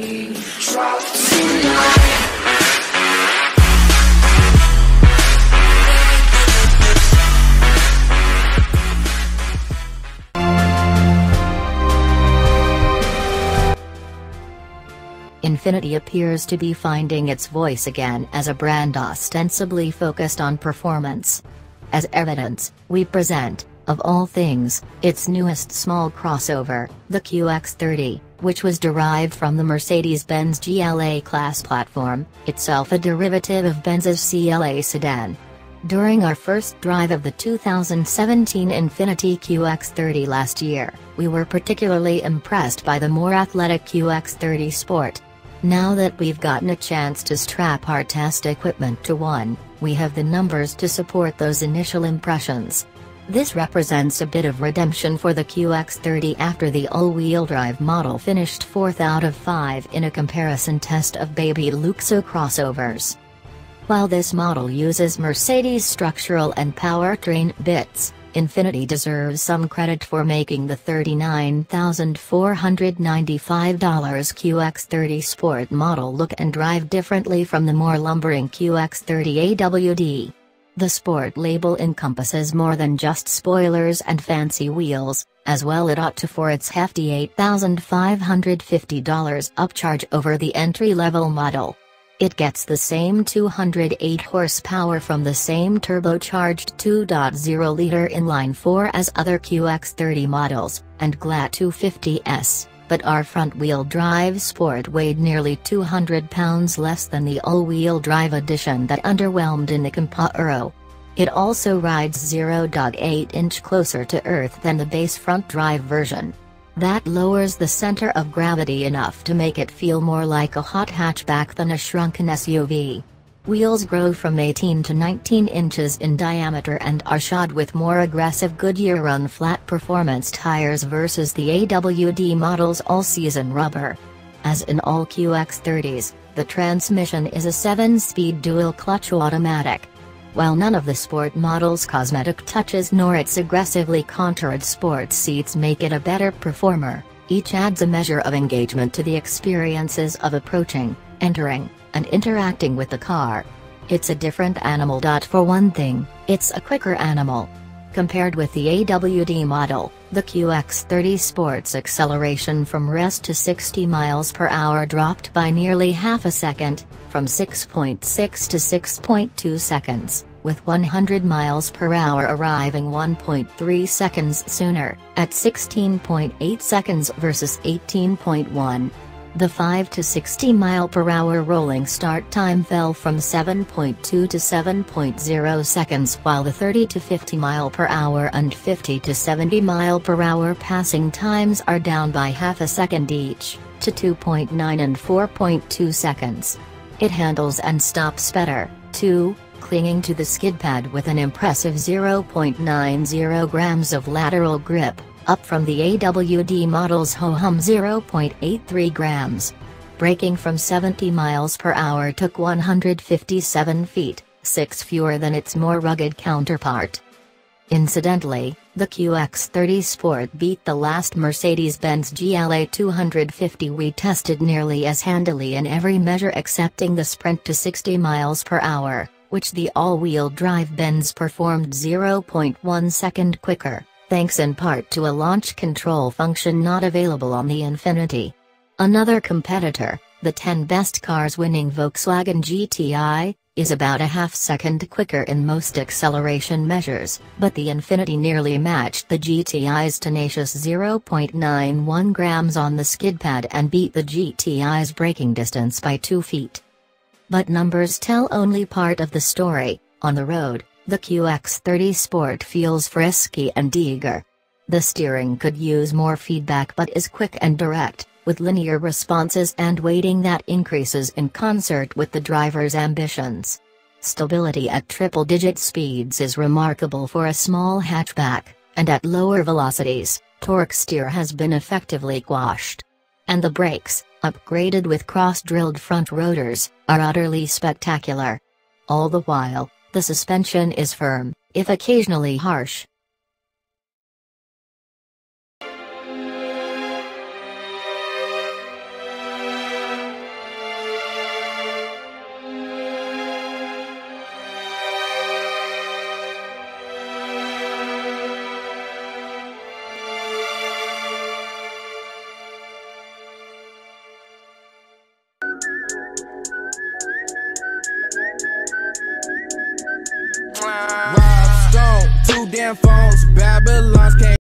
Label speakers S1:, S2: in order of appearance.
S1: Tonight.
S2: Infiniti appears to be finding its voice again as a brand ostensibly focused on performance. As evidence, we present, of all things, its newest small crossover, the QX30, which was derived from the Mercedes-Benz GLA class platform, itself a derivative of Benz's CLA sedan. During our first drive of the 2017 Infiniti QX30 last year, we were particularly impressed by the more athletic QX30 Sport. Now that we've gotten a chance to strap our test equipment to one, we have the numbers to support those initial impressions. This represents a bit of redemption for the QX30 after the all-wheel drive model finished 4th out of 5 in a comparison test of Baby Luxo crossovers. While this model uses Mercedes structural and powertrain bits, Infiniti deserves some credit for making the $39,495 QX30 Sport model look and drive differently from the more lumbering QX30 AWD. The Sport label encompasses more than just spoilers and fancy wheels, as well it ought to for its hefty $8,550 upcharge over the entry-level model. It gets the same 208 horsepower from the same turbocharged 2.0-liter inline-4 as other QX30 models, and GLA 250S, but our front-wheel drive Sport weighed nearly 200 pounds less than the all-wheel drive edition that underwhelmed in the Comparo. It also rides 0.8 inch closer to Earth than the base front-drive version. That lowers the center of gravity enough to make it feel more like a hot hatchback than a shrunken SUV. Wheels grow from 18 to 19 inches in diameter and are shod with more aggressive Goodyear Run Flat Performance tires versus the AWD model's all-season rubber. As in all QX30s, the transmission is a 7-speed dual-clutch automatic. While none of the sport model's cosmetic touches nor its aggressively contoured sport seats make it a better performer, each adds a measure of engagement to the experiences of approaching, entering, and interacting with the car. It's a different animal. For one thing, it's a quicker animal. Compared with the AWD model, the QX30 Sport's acceleration from rest to 60 miles per hour dropped by nearly half a second, from 6.6 to 6.2 seconds, with 100 miles per hour arriving 1.3 seconds sooner, at 16.8 seconds versus 18.1. The 5 to 60 mile per hour rolling start time fell from 7.2 to 7.0 seconds while the 30 to 50 mile per hour and 50 to 70 mile per hour passing times are down by half a second each, to 2.9 and 4.2 seconds. It handles and stops better, too, clinging to the skid pad with an impressive 0.90 grams of lateral grip up from the AWD model's ho-hum 0.83 grams. Braking from 70 miles per hour took 157 feet, 6 fewer than its more rugged counterpart. Incidentally, the QX30 Sport beat the last Mercedes-Benz GLA 250 we tested nearly as handily in every measure excepting the sprint to 60 miles per hour, which the all-wheel drive Benz performed 0.1 second quicker thanks in part to a launch control function not available on the Infiniti. Another competitor, the 10 best cars winning Volkswagen GTI, is about a half second quicker in most acceleration measures, but the Infiniti nearly matched the GTI's tenacious 0.91 grams on the skid pad and beat the GTI's braking distance by 2 feet. But numbers tell only part of the story, on the road, the QX30 Sport feels frisky and eager. The steering could use more feedback but is quick and direct, with linear responses and weighting that increases in concert with the driver's ambitions. Stability at triple-digit speeds is remarkable for a small hatchback, and at lower velocities, torque steer has been effectively quashed. And the brakes, upgraded with cross-drilled front rotors, are utterly spectacular. All the while, the suspension is firm, if occasionally harsh.
S1: Two damn phones. Babylon's came.